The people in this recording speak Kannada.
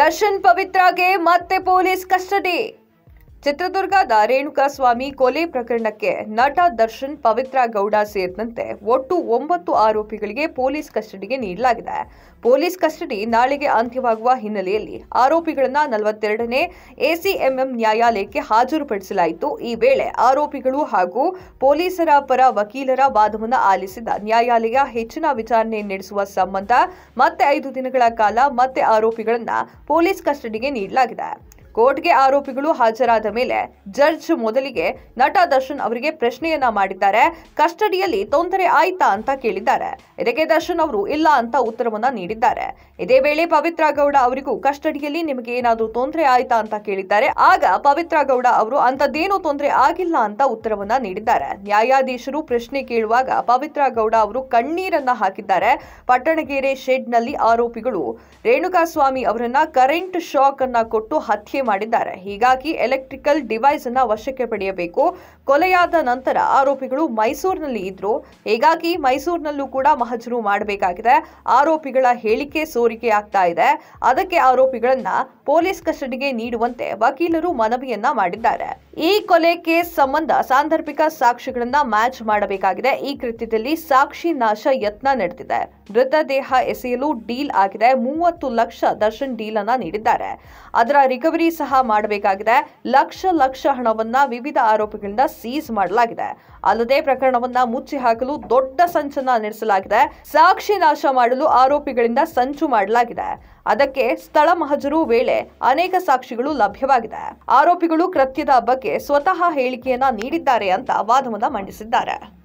ದರ್ಶನ್ ಪವಿತ್ರಗೆ ಮತ್ತೆ ಪೊಲೀಸ್ ಕಸ್ಟಡಿ ಚಿತ್ರದುರ್ಗದ ರೇಣುಕಾಸ್ವಾಮಿ ಕೊಲೆ ಪ್ರಕರಣಕ್ಕೆ ನಟ ದರ್ಶನ್ ಪವಿತ್ರ ಗೌಡ ಸೇರಿದಂತೆ ಒಟ್ಟು ಒಂಬತ್ತು ಆರೋಪಿಗಳಿಗೆ ಪೊಲೀಸ್ ಕಸ್ಟಡಿಗೆ ನೀಡಲಾಗಿದೆ. ಪೊಲೀಸ್ ಕಸ್ಟಡಿ ನಾಳೆಗೆ ಅಂತ್ಯವಾಗುವ ಹಿನ್ನೆಲೆಯಲ್ಲಿ ಆರೋಪಿಗಳನ್ನ ನಲವತ್ತೆರಡನೇ ಎಸಿಎಂಎಂ ನ್ಯಾಯಾಲಯಕ್ಕೆ ಹಾಜರುಪಡಿಸಲಾಯಿತು. ಈ ವೇಳೆ ಆರೋಪಿಗಳು ಹಾಗೂ ಪೊಲೀಸರ ಪರ ವಕೀಲರ ವಾದವನ್ನು ಆಲಿಸಿದ ನ್ಯಾಯಾಲಯ ಹೆಚ್ಚಿನ ವಿಚಾರಣೆ ನಡೆಸುವ ಸಂಬಂಧ ಮತ್ತೆ ಐದು ದಿನಗಳ ಕಾಲ ಮತ್ತೆ ಆರೋಪಿಗಳನ್ನ ಪೊಲೀಸ್ ಕಸ್ಟಡಿಗೆ ನೀಡಲಾಗಿದೆ. ಕೋರ್ಟ್ಗೆ ಆರೋಪಿಗಳು ಹಾಜರಾದ ಮೇಲೆ ಜಡ್ಜ್ ಮೊದಲಿಗೆ ನಟ ದರ್ಶನ್ ಅವರಿಗೆ ಪ್ರಶ್ನೆಯನ್ನ ಮಾಡಿದ್ದಾರೆ. ಕಸ್ಟಡಿಯಲ್ಲಿ ತೊಂದರೆ ಆಯ್ತಾ ಅಂತ ಕೇಳಿದ್ದಾರೆ. ಇದಕ್ಕೆ ದರ್ಶನ್ ಅವರು ಇಲ್ಲ ಅಂತ ಉತ್ತರವನ್ನ ನೀಡಿದ್ದಾರೆ. ಇದೇ ವೇಳೆ ಪವಿತ್ರ ಗೌಡ ಅವರಿಗೂ ಕಸ್ಟಡಿಯಲ್ಲಿ ನಿಮಗೆ ಏನಾದರೂ ತೊಂದರೆ ಆಯ್ತಾ ಅಂತ ಕೇಳಿದ್ದಾರೆ. ಆಗ ಪವಿತ್ರ ಗೌಡ ಅವರು ಅಂತದ್ದೇನು ತೊಂದರೆ ಆಗಿಲ್ಲ ಅಂತ ಉತ್ತರವನ್ನ ನೀಡಿದ್ದಾರೆ. ನ್ಯಾಯಾಧೀಶರು ಪ್ರಶ್ನೆ ಕೇಳುವಾಗ ಪವಿತ್ರ ಗೌಡ ಅವರು ಕಣ್ಣೀರನ್ನ ಹಾಕಿದ್ದಾರೆ. ಪಟ್ಟಣಗೆರೆ ಶೆಡ್ನಲ್ಲಿ ಆರೋಪಿಗಳು ರೇಣುಕಾಸ್ವಾಮಿ ಅವರನ್ನ ಕರೆಂಟ್ ಶಾಕ್ ಅನ್ನ ಕೊಟ್ಟು ಹತ್ಯೆ ಮಾಡಿದ್ದಾರೆ. ಹೀಗಾಗಿ ಎಲೆಕ್ಟ್ರಿಕಲ್ ಡಿವೈಸ್ ಅನ್ನ ವಶಕ್ಕೆ ಪಡೆಯಬೇಕು. ಕೊಲೆಯಾದ ನಂತರ ಆರೋಪಿಗಳು ಮೈಸೂರಿನಲ್ಲಿ ಇದ್ರು. ಹೀಗಾಗಿ ಮೈಸೂರಿನಲ್ಲೂ ಕೂಡ ಮಹಜರು ಮಾಡಬೇಕಾಗಿದೆ. ಆರೋಪಿಗಳ ಹೇಳಿಕೆ ಸೋರಿಕೆ ಆಗ್ತಾ ಇದೆ. ಅದಕ್ಕೆ ಆರೋಪಿಗಳನ್ನ ಪೊಲೀಸ್ ಕಸ್ಟಡಿಗೆ ನೀಡುವಂತೆ ವಕೀಲರು ಮನವಿಯನ್ನ ಮಾಡಿದ್ದಾರೆ. ಈ ಕೊಲೆ ಕೇಸ್ ಸಂಬಂಧ ಸಾಂದರ್ಭಿಕ ಸಾಕ್ಷಿಗಳನ್ನ ಮ್ಯಾಚ್ ಮಾಡಬೇಕಾಗಿದೆ. ಈ ಕೃತ್ಯದಲ್ಲಿ ಸಾಕ್ಷಿ ನಾಶ ಯತ್ನ ನಡೆದಿದೆ. ಮೃತದೇಹ ಎಸೆಯಲು ಡೀಲ್ ಆಗಿದೆ. ಮೂವತ್ತು ಲಕ್ಷ ದರ್ಶನ್ ಡೀಲ್ ಅನ್ನ ನೀಡಿದ್ದಾರೆ. ಅದರ ರಿಕವರಿ ಸಹ ಮಾಡಬೇಕಾಗಿದೆ. ಲಕ್ಷ ಲಕ್ಷ ಹಣವನ್ನ ವಿವಿಧ ಆರೋಪಿಗಳಿಂದ ಸೀಸ್ ಮಾಡಲಾಗಿದೆ. ಅಲ್ಲದೆ ಪ್ರಕರಣವನ್ನ ಮುಚ್ಚಿ ಹಾಕಲು ದೊಡ್ಡ ಸಂಚನ ನಡೆಸಲಾಗಿದೆ. ಸಾಕ್ಷಿ ನಾಶ ಮಾಡಲು ಆರೋಪಿಗಳಿಂದ ಸಂಚು ಮಾಡಲಾಗಿದೆ. ಅದಕ್ಕೆ ಸ್ಥಳ ಮಹಜರು ವೇಳೆ ಅನೇಕ ಸಾಕ್ಷಿಗಳು ಲಭ್ಯವಾಗಿದೆ. ಆರೋಪಿಗಳು ಕೃತ್ಯದ ಬಗ್ಗೆ ಸ್ವತಃ ಹೇಳಿಕೆಯನ್ನ ನೀಡಿದ್ದಾರೆ ಅಂತ ವಾದವನ್ನ ಮಂಡಿಸಿದ್ದಾರೆ.